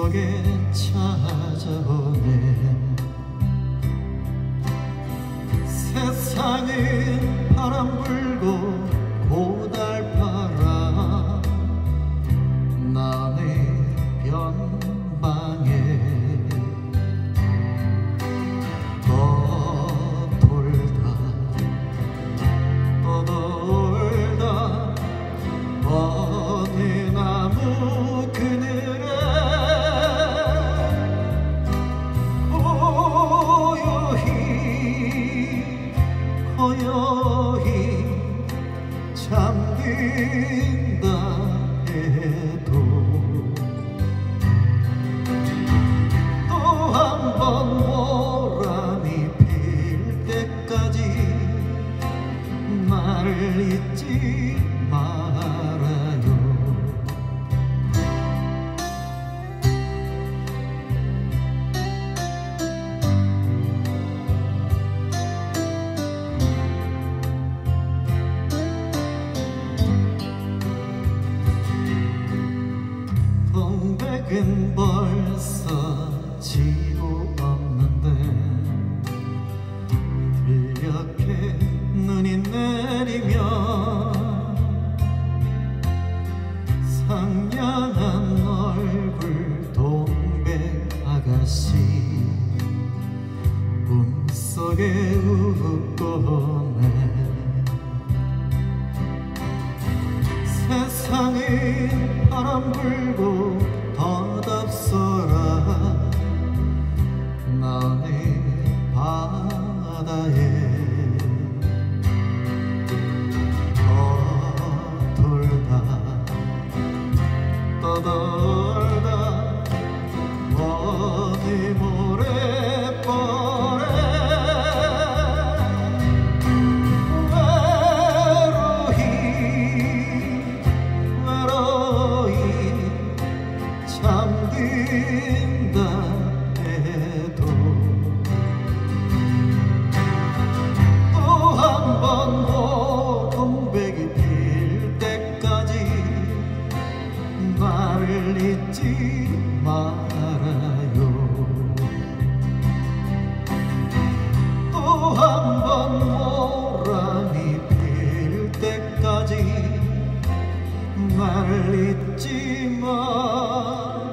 속에 찾아오네. 세상은 바람 불 고요히 잠든다 해도 또 한번 모란이 필 때까지 나를 잊지 말 은 벌써 지고 없는데 이렇게 눈이 내리면 상냥한 얼굴 동백 아가씨 꿈속에 웃고 네 세상은 바람 불고 떠돌다. 어디 모래벌에 외로이 외로이 잠든다 잊지 말아요. 또 한 번 모란이 필 때까지 날 잊지 마라